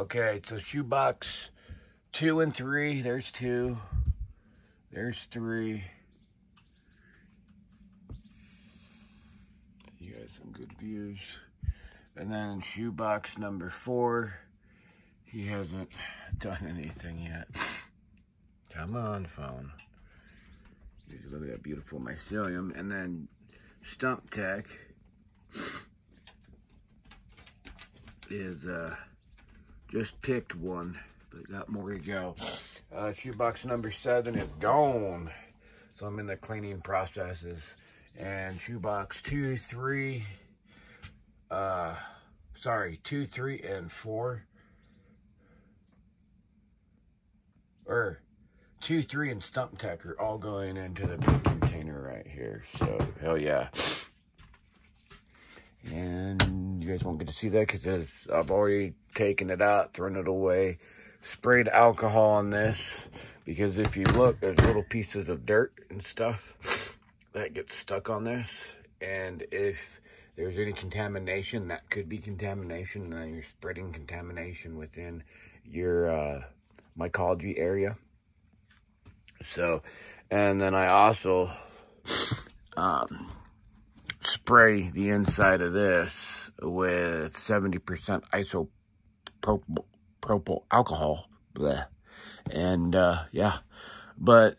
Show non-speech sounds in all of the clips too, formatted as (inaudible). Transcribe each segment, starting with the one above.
Okay, so shoebox two and three. There's two. There's three. You got some good views. And then shoebox number four. He hasn't (laughs) done anything yet. (laughs) Come on, phone. Look at that beautiful mycelium. And then StumpTEK is uh, just picked one, but got more to go. Uh, shoebox number seven is gone. So I'm in the cleaning processes. And shoebox two, three, uh, sorry, two, three, and four. Or two, three, and StumpTEK are all going into the big container right here. So, hell yeah. And guys won't get to see that because I've already taken it out, thrown it away, sprayed alcohol on this. Because if you look, there's little pieces of dirt and stuff that gets stuck on this. And if there's any contamination, that could be contamination. And then you're spreading contamination within your uh, mycology area. So, and then I also um, spray the inside of this with 70% isopropyl alcohol. Bleh. And uh, yeah, but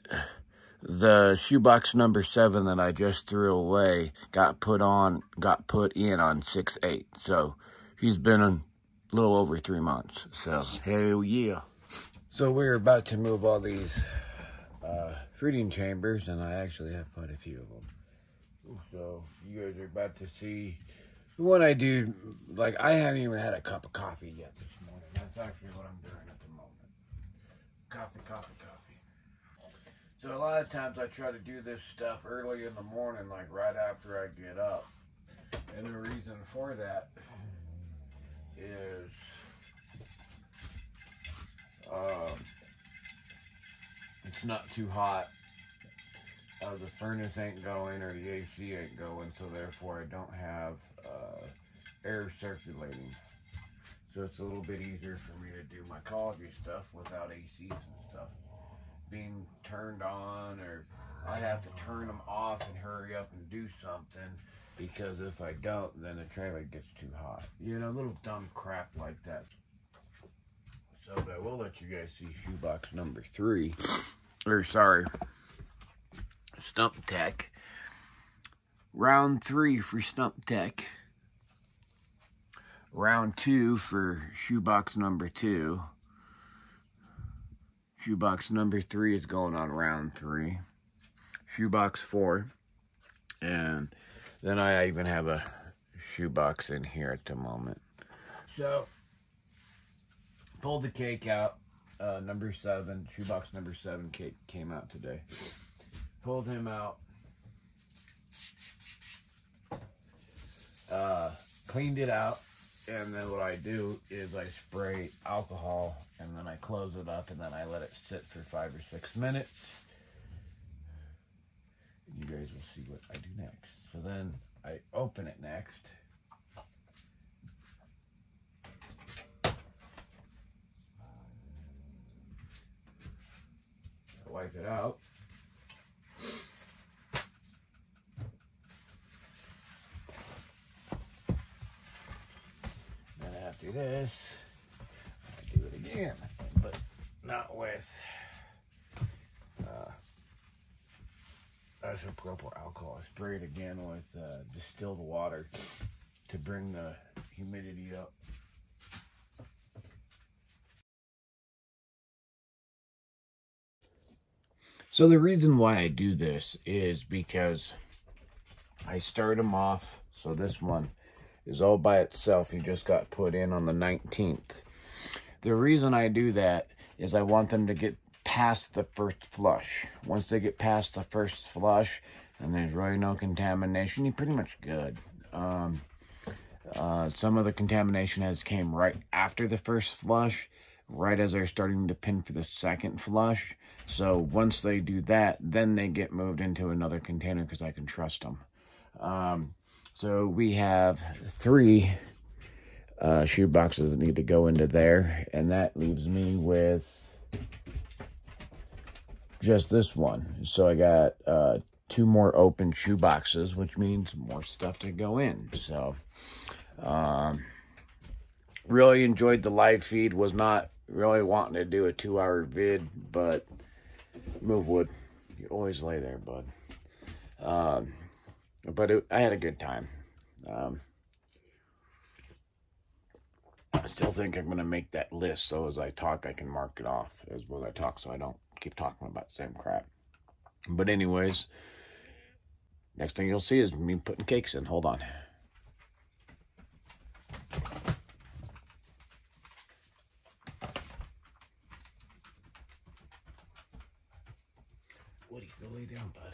the shoebox number seven that I just threw away got put on, got put in on 6-8. So he's been a little over three months. So hell yeah. So we're about to move all these uh, fruiting chambers, and I actually have quite a few of them. So you guys are about to see what I do. Like I haven't even had a cup of coffee yet this morning. That's actually what I'm doing at the moment. Coffee, coffee, coffee. So a lot of times I try to do this stuff early in the morning, like right after I get up. And the reason for that is um, it's not too hot uh, the furnace ain't going or the AC ain't going, so therefore I don't have uh, air circulating. So it's a little bit easier for me to do my mycology stuff without ACs and stuff being turned on or I have to turn them off and hurry up and do something because if I don't, then the trailer gets too hot. You know, little dumb crap like that. So, but I will let you guys see shoebox number three. Or, sorry, StumpTEK. Round three for StumpTEK. Round two for shoebox number two. Shoebox number three is going on round three. Shoebox four. And then I even have a shoebox in here at the moment. So, pulled the cake out. Uh, number seven, shoebox number seven cake came out today pulled him out, uh, cleaned it out, and then what I do is I spray alcohol and then I close it up and then I let it sit for five or six minutes. And you guys will see what I do next. So then I open it next. wipe it out. This. I do it again, but not with uh, isopropyl alcohol. I spray it again with uh, distilled water to bring the humidity up. So the reason why I do this is because I start them off. So this one, is all by itself. You just got put in on the 19th. The reason I do that is I want them to get past the first flush. Once they get past the first flush and there's really no contamination, you're pretty much good. Um, uh, some of the contamination has came right after the first flush, right as they're starting to pin for the second flush. So once they do that, then they get moved into another container because I can trust them. Um, so we have three uh, shoe boxes that need to go into there. And that leaves me with just this one. So I got uh, two more open shoe boxes, which means more stuff to go in. So, um, really enjoyed the live feed. Was not really wanting to do a two hour vid, but move wood. You always lay there, bud. Um, but it, I had a good time. Um, I still think I'm going to make that list so as I talk, I can mark it off as well as I talk so I don't keep talking about the same crap. But anyways, next thing you'll see is me putting cakes in. Hold on. Woody, go lay down, bud.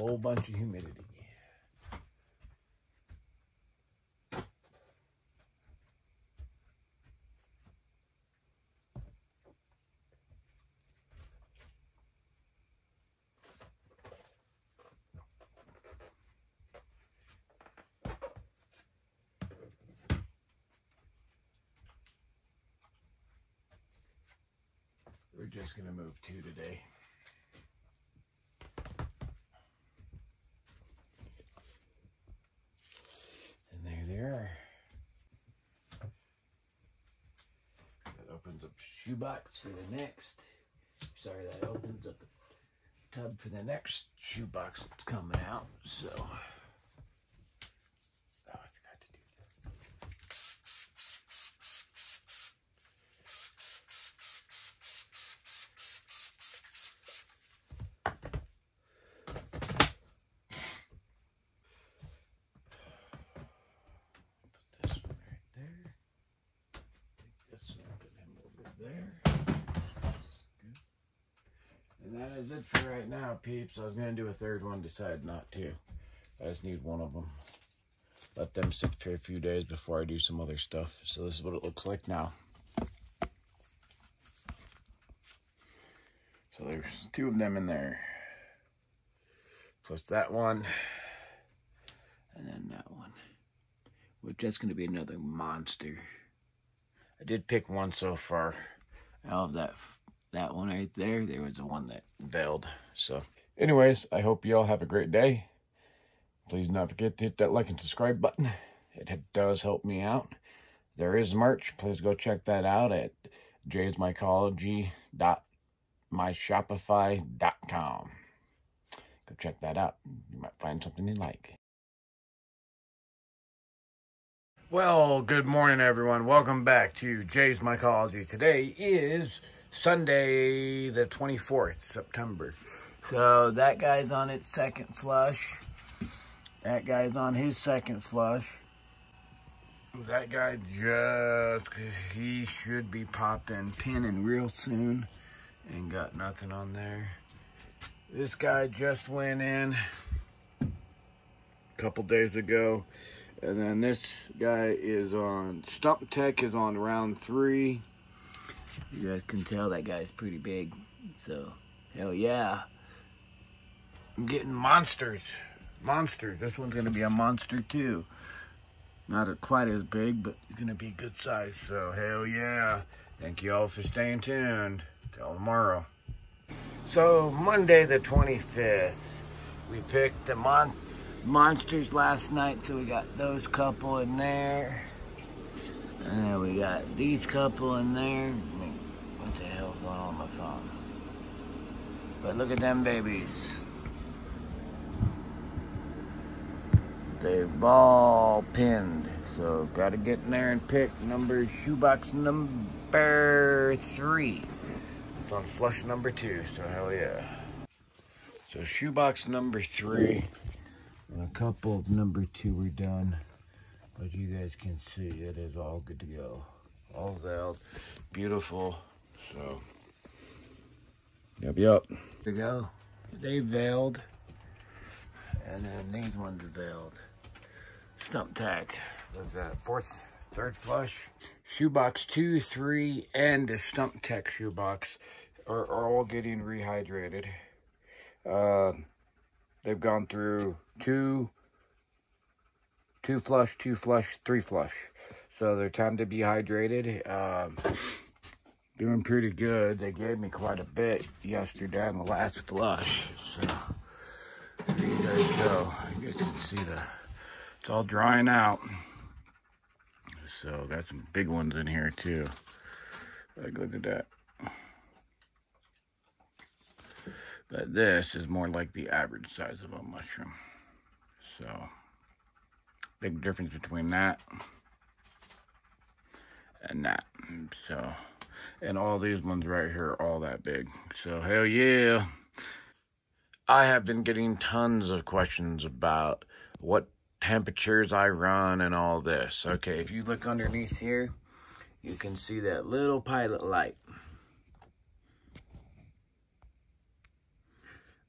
Whole bunch of humidity. We're just gonna move two today. And there they are. That opens shoebox for the next. Sorry, that opens up a tub for the next shoebox that's coming out. So, oh, I forgot to do that. Put this one right there. Take this one, put him over there. That's good. And that is it for right now, peeps. I was going to do a third one, decided not to. I just need one of them. Let them sit for a few days before I do some other stuff. So this is what it looks like now. So there's two of them in there. Plus that one. And then that one which that's going to be another monster. I did pick one so far. I love that that one right there, there was the one that veiled. So, anyways, I hope you all have a great day. Please not forget to hit that like and subscribe button. It does help me out. There is merch. Please go check that out at jaysmycology.myshopify.com. Go check that out. You might find something you like. Well, good morning, everyone. Welcome back to Jay's Mycology. Today is Sunday, the 24th, September. So that guy's on its second flush. That guy's on his second flush. That guy just, he should be popping, pinning real soon. And got nothing on there. This guy just went in a couple days ago. And then this guy is on, StumpTEK is on round three. You guys can tell that guy's pretty big. So, hell yeah. I'm getting monsters. Monsters. This one's going to be a monster too. Not a, quite as big, but going to be a good size. So, hell yeah. Thank you all for staying tuned. Till tomorrow. So, Monday the 25th, we picked the mon monsters last night, so we got those couple in there. And we got these couple in there. What the hell's going on my phone? But look at them babies. They've all pinned. So gotta get in there and pick number shoebox number three. It's on flush number two, so hell yeah. So shoebox number three. And a couple of number two are done. As you guys can see, it is all good to go. All veiled. Beautiful. So, yep, yep. To go. They veiled. And then these ones are veiled. StumpTEK. was that fourth, third flush. Shoebox two, three, and the StumpTEK shoebox are, are all getting rehydrated. Uh, they've gone through two, two flush, two flush, three flush. So they're time to be hydrated. Um, doing pretty good. They gave me quite a bit yesterday on the last flush. So there you guys go. You guys can see the, it's all drying out. So got some big ones in here too. Like look at that. But this is more like the average size of a mushroom. So big difference between that and that. So, and all these ones right here are all that big. So, hell yeah. I have been getting tons of questions about what temperatures I run and all this. Okay, if you look underneath here, you can see that little pilot light.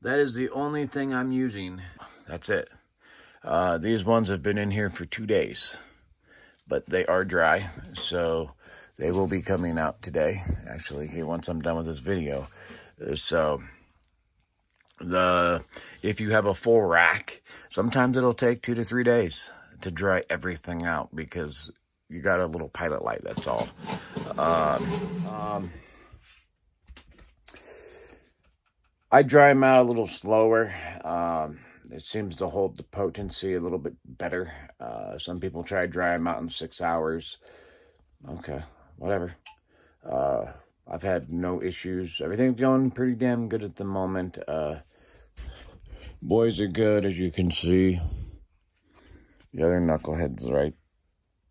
That is the only thing I'm using. That's it. Uh, these ones have been in here for two days but they are dry, so they will be coming out today, actually, here once I'm done with this video. So, the if you have a full rack, sometimes it'll take two to three days to dry everything out because you got a little pilot light, that's all. Um, um, I dry them out a little slower. Um, it seems to hold the potency a little bit better. Uh, some people try to dry them out in six hours. Okay, whatever. Uh, I've had no issues. Everything's going pretty damn good at the moment. Uh, boys are good, as you can see. The other knucklehead's right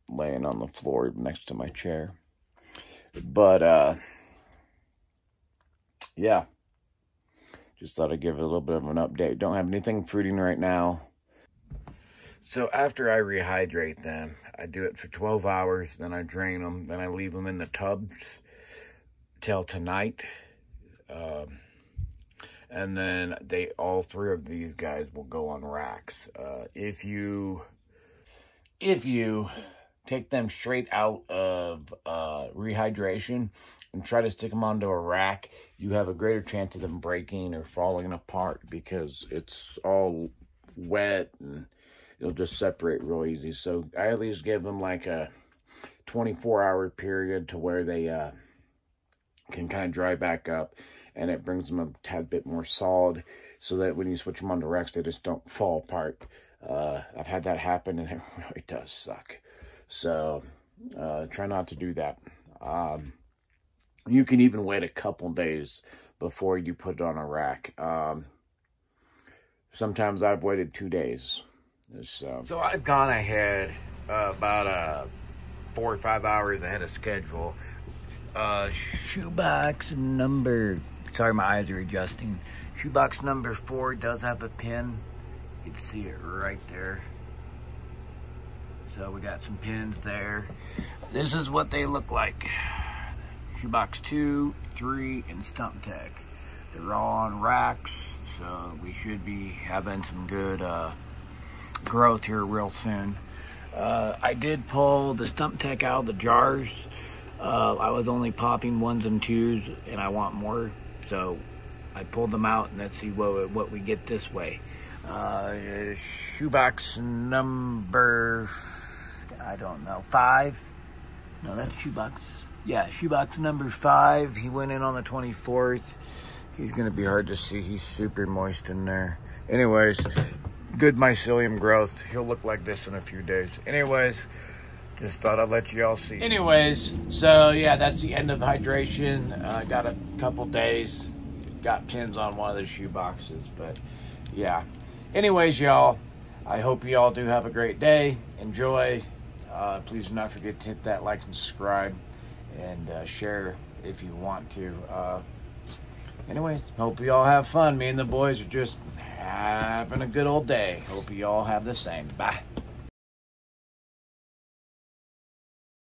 laying on the floor next to my chair. But, uh, yeah. Just thought I'd give a little bit of an update. Don't have anything fruiting right now. So after I rehydrate them, I do it for 12 hours, then I drain them, then I leave them in the tubs till tonight. Um, and then they, all three of these guys will go on racks. Uh, if you, if you take them straight out of uh, rehydration and try to stick them onto a rack, you have a greater chance of them breaking or falling apart because it's all wet and it'll just separate real easy. So I at least give them like a 24 hour period to where they uh, can kind of dry back up and it brings them a tad bit more solid so that when you switch them onto racks, they just don't fall apart. Uh, I've had that happen and (laughs) it really does suck. So uh, try not to do that. Um, you can even wait a couple days before you put it on a rack. Um, sometimes I've waited two days. So, so I've gone ahead uh, about uh, four or five hours ahead of schedule. Uh, shoebox number, sorry, my eyes are adjusting. Shoebox number four does have a pin. You can see it right there. So we got some pins there. This is what they look like. Shoebox 2, 3, and StumpTEK. They're all on racks, so we should be having some good uh, growth here real soon. Uh, I did pull the StumpTEK out of the jars. Uh, I was only popping ones and twos, and I want more, so I pulled them out, and let's see what, what we get this way. Uh, shoebox number, I don't know, five? No, that's shoebox yeah, shoebox number five. He went in on the 24th. He's to be hard to see. He's super moist in there. Anyways, good mycelium growth. He'll look like this in a few days. Anyways, just thought I'd let you all see. Anyways, so yeah, that's the end of hydration. Uh, got a couple days. Got pins on one of the shoe boxes, but yeah. Anyways, y'all, I hope you all do have a great day. Enjoy. Uh, please do not forget to hit that like and subscribe and uh, share if you want to. Uh, anyways, hope you all have fun. Me and the boys are just having a good old day. Hope you all have the same. Bye.